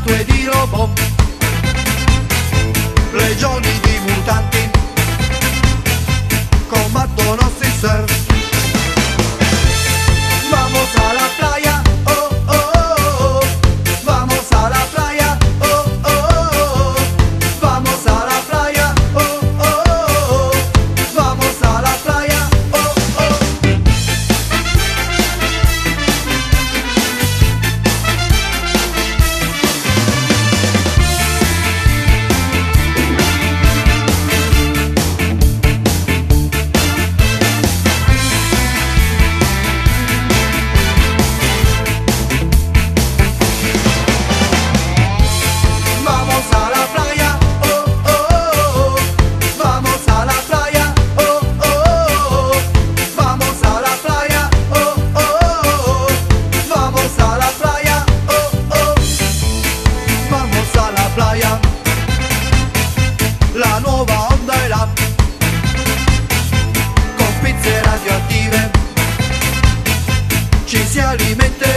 statue di robot, legioni di mutanti, alimenta